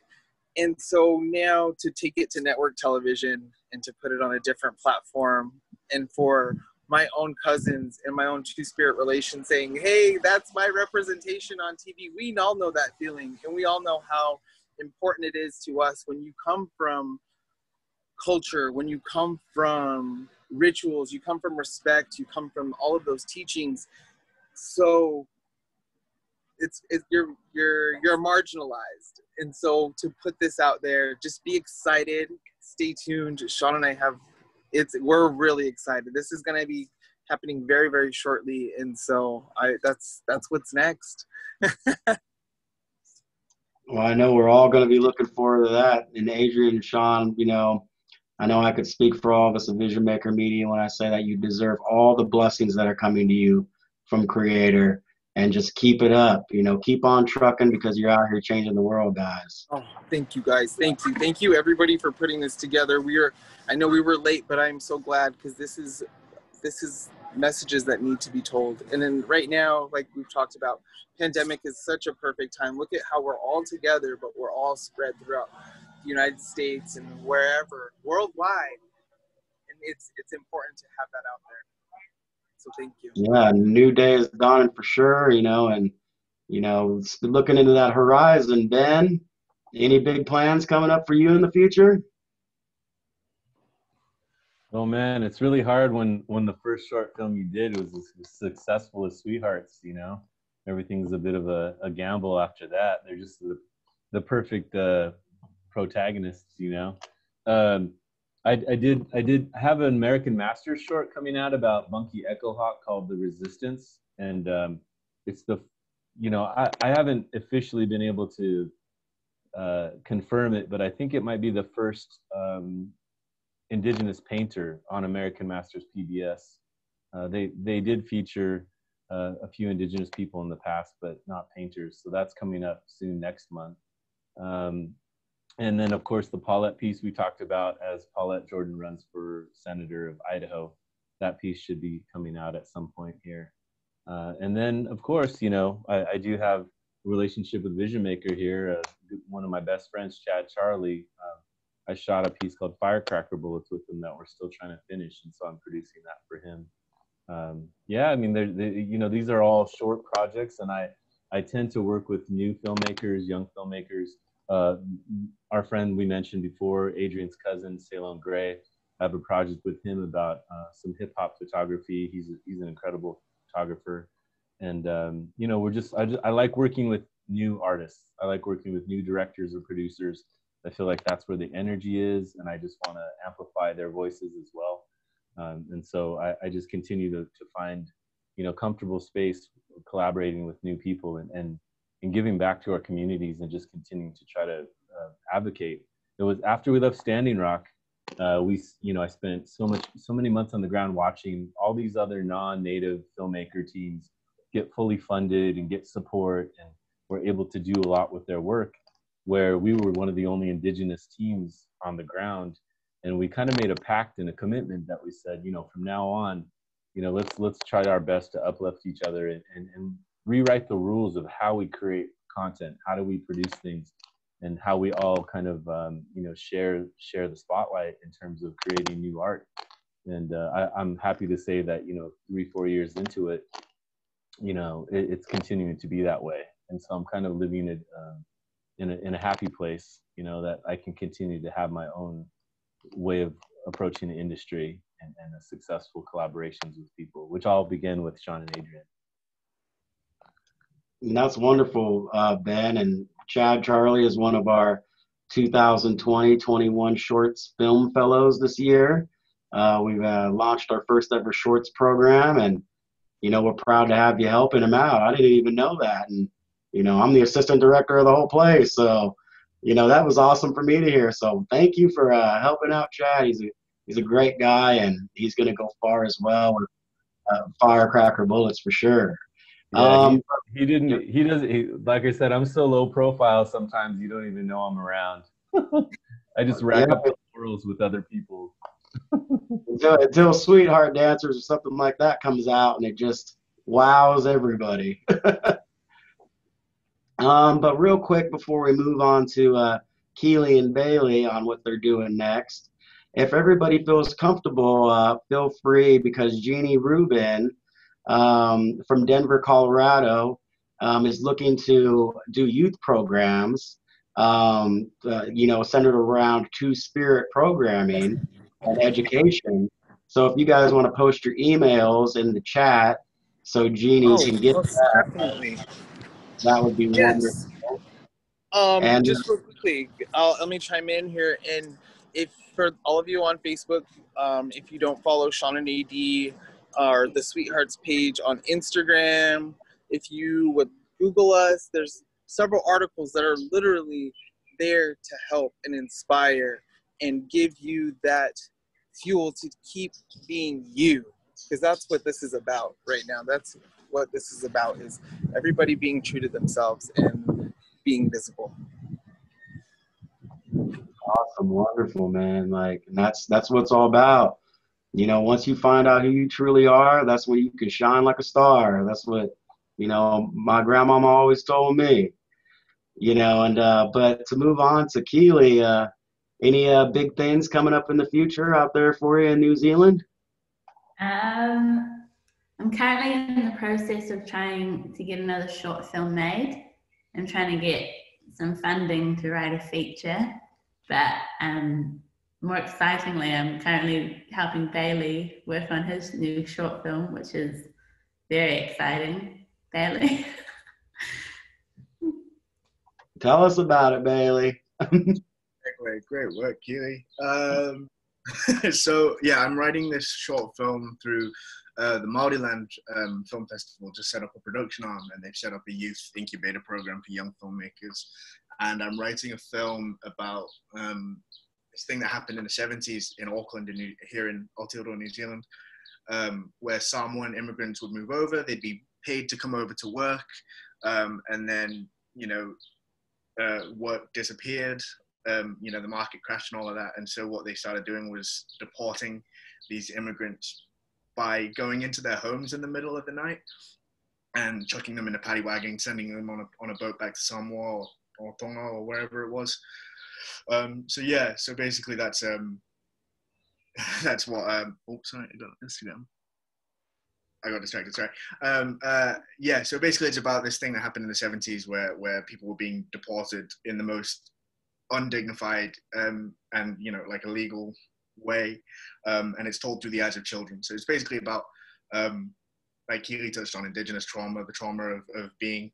And so now to take it to network television and to put it on a different platform, and for my own cousins and my own two spirit relation saying, Hey, that's my representation on TV. We all know that feeling, and we all know how important it is to us when you come from culture, when you come from rituals, you come from respect, you come from all of those teachings. So it's, it's you're you're you're marginalized. And so to put this out there, just be excited, stay tuned. Sean and I have it's we're really excited. This is gonna be happening very, very shortly. And so I that's that's what's next. (laughs) well, I know we're all gonna be looking forward to that. And Adrian and Sean, you know, I know I could speak for all of us at Vision Maker Media when I say that you deserve all the blessings that are coming to you from Creator and just keep it up. You know, keep on trucking because you're out here changing the world, guys. Oh, thank you, guys. Thank you. Thank you, everybody, for putting this together. We are, I know we were late, but I'm so glad because this is, this is messages that need to be told. And then right now, like we've talked about, pandemic is such a perfect time. Look at how we're all together, but we're all spread throughout the United States and wherever worldwide, and it's it's important to have that out there. So thank you. Yeah, new day is dawning for sure. You know, and you know, looking into that horizon, Ben. Any big plans coming up for you in the future? Oh man, it's really hard when when the first short film you did was as successful as Sweethearts. You know, everything's a bit of a, a gamble after that. They're just the the perfect uh, protagonists, you know. Um, I, I, did I did have an American Masters short coming out about Bunky Echo Hawk called The Resistance, and um, it's the you know I, I haven't officially been able to uh, confirm it, but I think it might be the first um, indigenous painter on American Masters PBS. Uh, they they did feature uh, a few indigenous people in the past, but not painters. So that's coming up soon next month. Um, and then, of course, the Paulette piece we talked about as Paulette Jordan runs for Senator of Idaho. That piece should be coming out at some point here. Uh, and then, of course, you know, I, I, do have a relationship with Vision Maker here. Uh, one of my best friends, Chad Charlie, uh, I shot a piece called Firecracker Bullets with him that we're still trying to finish, and so I'm producing that for him. Um, yeah, I mean, they, you know, these are all short projects, and I I tend to work with new filmmakers, young filmmakers uh, our friend we mentioned before, Adrian's cousin, Salon Gray, I have a project with him about uh, some hip hop photography. He's, he's an incredible photographer. And, um, you know, we're just I, just, I like working with new artists. I like working with new directors or producers I feel like that's where the energy is, and I just want to amplify their voices as well. Um, and so I, I, just continue to, to find, you know, comfortable space collaborating with new people and, and, and giving back to our communities and just continuing to try to uh, advocate. It was after we left Standing Rock, uh, we, you know, I spent so much, so many months on the ground watching all these other non-native filmmaker teams get fully funded and get support and were able to do a lot with their work where we were one of the only indigenous teams on the ground and we kind of made a pact and a commitment that we said you know from now on you know let's let's try our best to uplift each other and, and, and rewrite the rules of how we create content how do we produce things and how we all kind of um, you know share share the spotlight in terms of creating new art. And uh, I, i'm happy to say that you know three four years into it you know it, it's continuing to be that way. And so i'm kind of living it um, in, a, in a happy place you know that i can continue to have my own way of approaching the industry and, and successful collaborations with people which all begin with sean and adrian that's wonderful uh, ben and chad charlie is one of our 2020-21 shorts film fellows this year uh, we've uh, launched our first ever shorts program and you know, we're proud to have you helping him out. I didn't even know that. And, you know, I'm the assistant director of the whole place. So, you know, that was awesome for me to hear. So thank you for uh, helping out Chad. He's a, he's a great guy and he's going to go far as well with uh, firecracker bullets for sure. Yeah, um, he, he, didn't, he doesn't, he, like I said, I'm so low profile. Sometimes you don't even know I'm around. (laughs) I just rack yeah. up the laurels with other people (laughs) until, until Sweetheart Dancers or something like that comes out and it just wows everybody. (laughs) um, but real quick before we move on to uh, Keely and Bailey on what they're doing next, if everybody feels comfortable, uh, feel free because Jeannie Rubin um, from Denver, Colorado, um, is looking to do youth programs, um, uh, you know, centered around two spirit programming and education. So if you guys want to post your emails in the chat so Jeannie oh, can get that, definitely. that would be yes. wonderful. Um, and just real quickly, I'll, let me chime in here. And if for all of you on Facebook, um, if you don't follow Sean and AD or the Sweethearts page on Instagram, if you would Google us, there's several articles that are literally there to help and inspire and give you that fuel to keep being you because that's what this is about right now. That's what this is about is everybody being true to themselves and being visible. Awesome. Wonderful man. Like and that's that's what it's all about you know once you find out who you truly are that's when you can shine like a star that's what you know my grandmama always told me you know and uh but to move on to keely uh any uh, big things coming up in the future out there for you in New Zealand? Um, I'm currently in the process of trying to get another short film made. I'm trying to get some funding to write a feature, but um, more excitingly, I'm currently helping Bailey work on his new short film, which is very exciting. Bailey. (laughs) Tell us about it, Bailey. great, great work, Keely. Um, (laughs) so yeah, I'm writing this short film through uh, the Māoriland um, Film Festival. Just set up a production arm, and they've set up a youth incubator program for young filmmakers. And I'm writing a film about um, this thing that happened in the 70s in Auckland, New, here in Aotearoa, New Zealand, um, where Samoan immigrants would move over. They'd be paid to come over to work, um, and then you know uh, work disappeared um, you know, the market crashed and all of that. And so what they started doing was deporting these immigrants by going into their homes in the middle of the night and chucking them in a paddy wagon, sending them on a, on a boat back to Samoa or, or Tonga or wherever it was. Um, so yeah, so basically that's um, (laughs) that's what. Um, oh, sorry, I got Instagram. I got distracted. Sorry. Um, uh, yeah. So basically, it's about this thing that happened in the '70s, where where people were being deported in the most undignified um, and you know like a legal way, um, and it's told through the eyes of children. So it's basically about um, like Keely touched on, indigenous trauma, the trauma of, of being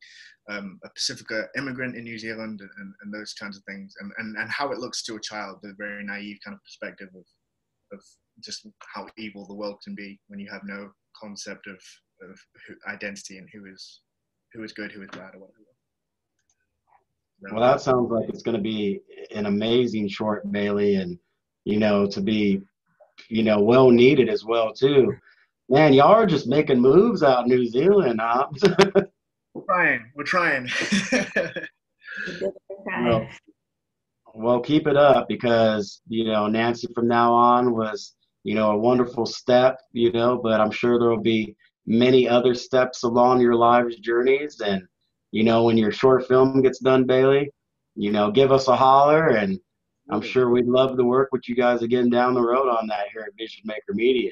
um, a Pacifica immigrant in New Zealand, and, and those kinds of things, and, and and how it looks to a child, the very naive kind of perspective of of just how evil the world can be when you have no concept of, of identity and who is who is good, who is bad, or whatever. Well, that sounds like it's going to be an amazing short, Bailey, and you know to be, you know, well needed as well too. Man, y'all are just making moves out in New Zealand, huh? (laughs) we're trying. We're trying. well, well, keep it up because you know Nancy from now on was you know a wonderful step, you know, but I'm sure there will be many other steps along your life's journeys and you know, when your short film gets done, Bailey, you know, give us a holler, and I'm sure we'd love to work with you guys again down the road on that here at Vision Maker Media.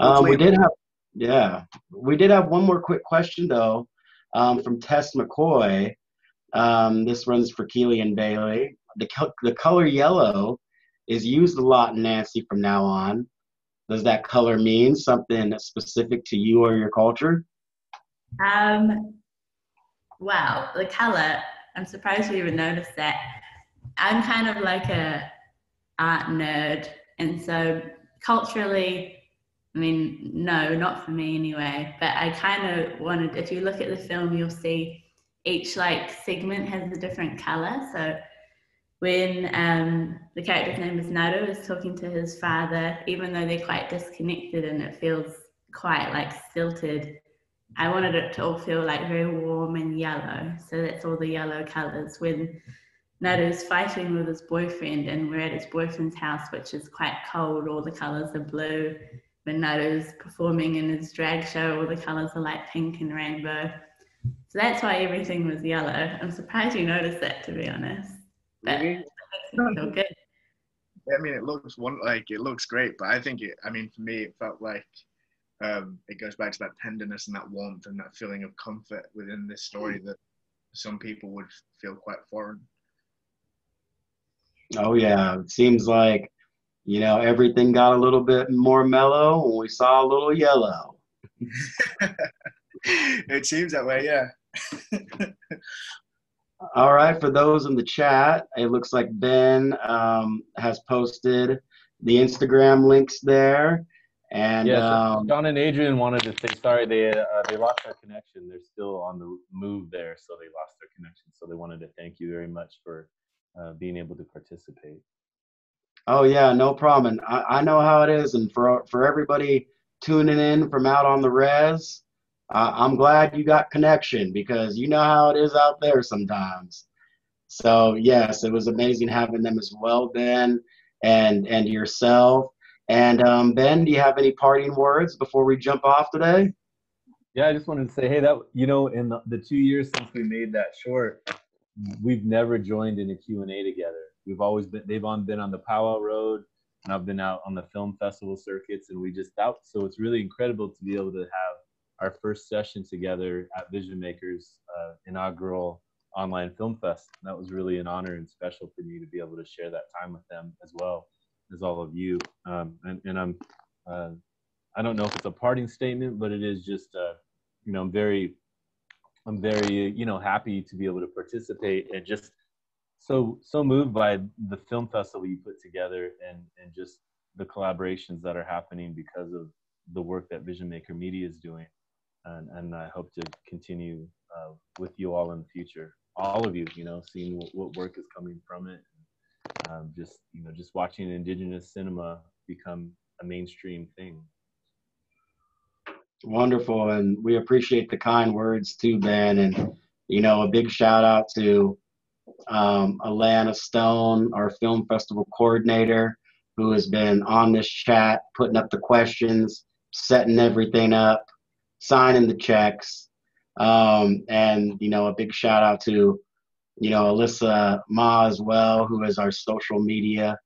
Um, we did have, yeah, we did have one more quick question though, um, from Tess McCoy. Um, this runs for Keely and Bailey. The the color yellow is used a lot in Nancy from now on. Does that color mean something specific to you or your culture? Um, wow, the color, I'm surprised you even noticed that. I'm kind of like a art nerd. And so culturally, I mean, no, not for me anyway, but I kind of wanted, if you look at the film, you'll see each like segment has a different color. So when um, the character's name is Naru is talking to his father, even though they're quite disconnected and it feels quite like stilted, I wanted it to all feel like very warm and yellow. So that's all the yellow colors. When Naru's fighting with his boyfriend and we're at his boyfriend's house, which is quite cold, all the colors are blue. When Naru's performing in his drag show, all the colors are like pink and rainbow. So that's why everything was yellow. I'm surprised you noticed that, to be honest. But really? feel good. I mean, it looks one like it looks great, but I think it. I mean, for me, it felt like um, it goes back to that tenderness and that warmth and that feeling of comfort within this story that some people would feel quite foreign. Oh yeah, it seems like you know everything got a little bit more mellow when we saw a little yellow. (laughs) it seems that way, yeah. (laughs) All right, for those in the chat, it looks like Ben um, has posted the Instagram links there. And yeah, so um, John and Adrian wanted to say sorry they uh, they lost their connection. They're still on the move there, so they lost their connection. So they wanted to thank you very much for uh, being able to participate. Oh yeah, no problem. And I, I know how it is, and for for everybody tuning in from out on the res, uh, I'm glad you got connection because you know how it is out there sometimes. So yes, it was amazing having them as well, Ben, and and yourself. And um, Ben, do you have any parting words before we jump off today? Yeah, I just wanted to say, hey, that you know, in the, the two years since we made that short, we've never joined in a Q and A together. We've always been they've on been on the powwow road, and I've been out on the film festival circuits, and we just out. So it's really incredible to be able to have our first session together at Vision Makers uh, inaugural online film fest. And that was really an honor and special for me to be able to share that time with them as well as all of you. Um, and, and I'm, uh, I don't know if it's a parting statement, but it is just, uh, you know, I'm very, I'm very, you know, happy to be able to participate and just so, so moved by the film festival you put together and, and just the collaborations that are happening because of the work that Vision Maker Media is doing. And, and I hope to continue uh, with you all in the future. All of you, you know, seeing what, what work is coming from it um, just you know just watching indigenous cinema become a mainstream thing wonderful and we appreciate the kind words too ben and you know a big shout out to um, alana stone our film festival coordinator who has been on this chat putting up the questions setting everything up signing the checks um, and you know a big shout out to you know, Alyssa Ma as well, who is our social media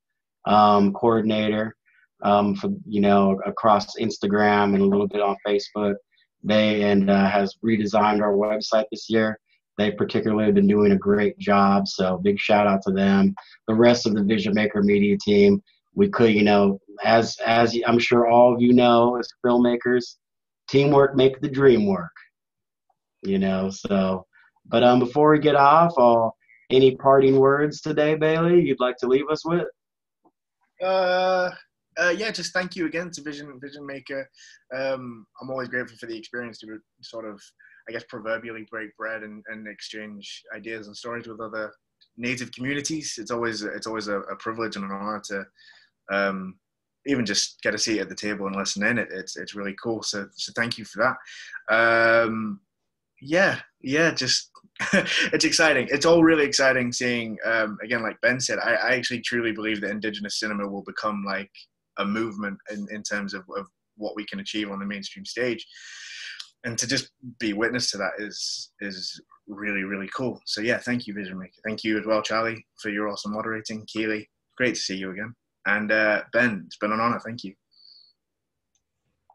um, coordinator um, for, you know, across Instagram and a little bit on Facebook. They and uh, has redesigned our website this year. They particularly have been doing a great job. So big shout out to them. The rest of the Vision Maker Media team, we could, you know, as as I'm sure all of you know, as filmmakers, teamwork make the dream work. You know, so but um before we get off, I'll, any parting words today, Bailey, you'd like to leave us with? Uh, uh, yeah, just thank you again to Vision Vision Maker. Um, I'm always grateful for the experience to sort of, I guess, proverbially break bread and, and exchange ideas and stories with other native communities. It's always it's always a, a privilege and an honor to um, even just get a seat at the table and listen in. It, it's it's really cool. So so thank you for that. Um, yeah, yeah, just (laughs) it's exciting. It's all really exciting seeing um, again, like Ben said. I, I actually truly believe that Indigenous cinema will become like a movement in, in terms of, of what we can achieve on the mainstream stage and to just be witness to that is is really really cool. So yeah thank you vision maker. Thank you as well charlie for your awesome moderating. Keely great to see you again. And uh, ben it's been an honor. Thank you.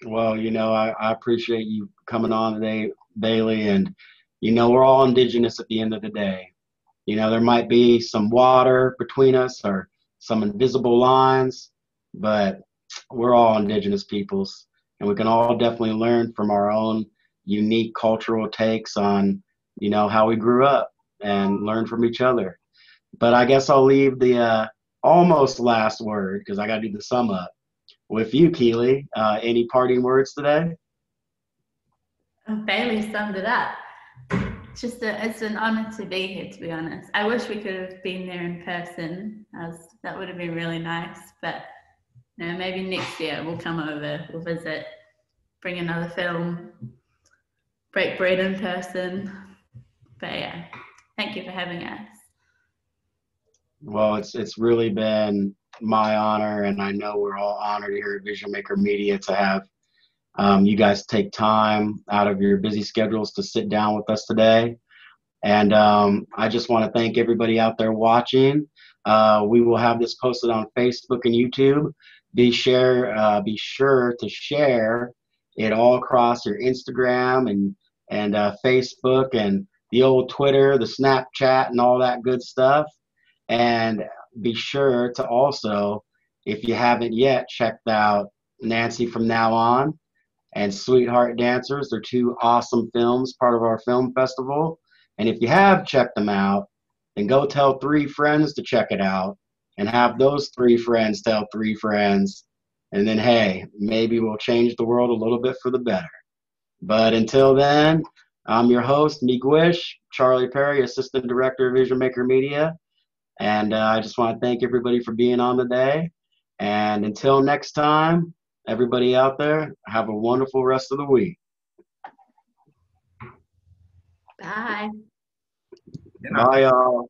Well you know I, I appreciate you coming on today bailey and you know we're all indigenous at the end of the day. You know there might be some water between us or some invisible lines but we're all indigenous peoples and we can all definitely learn from our own unique cultural takes on you know how we grew up and learn from each other. But i guess i'll leave the uh, almost last word because i got to do the sum up with you keely uh, any parting words today? Bailey summed it up. Just a, it's an honor to be here to be honest. I wish we could have been there in person as that would have been really nice but no, maybe next year we'll come over, we'll visit, bring another film, break bread in person. But yeah, thank you for having us. Well, it's it's really been my honor, and I know we're all honored here at Vision Maker Media to have um, you guys take time out of your busy schedules to sit down with us today. And um, I just want to thank everybody out there watching. Uh, we will have this posted on Facebook and YouTube be share uh, be sure to share it all across your Instagram and and uh, Facebook and the old Twitter, the Snapchat, and all that good stuff. And be sure to also, if you haven't yet, checked out Nancy from Now On and Sweetheart Dancers. They're two awesome films, part of our film festival. And if you have checked them out, then go tell three friends to check it out and have those three friends tell three friends. And then, hey, maybe we'll change the world a little bit for the better. But until then, I'm your host, Miigwech, Charlie Perry, Assistant Director of Vision Maker Media. And uh, I just want to thank everybody for being on today. And until next time, everybody out there, have a wonderful rest of the week. Bye. Bye, y'all.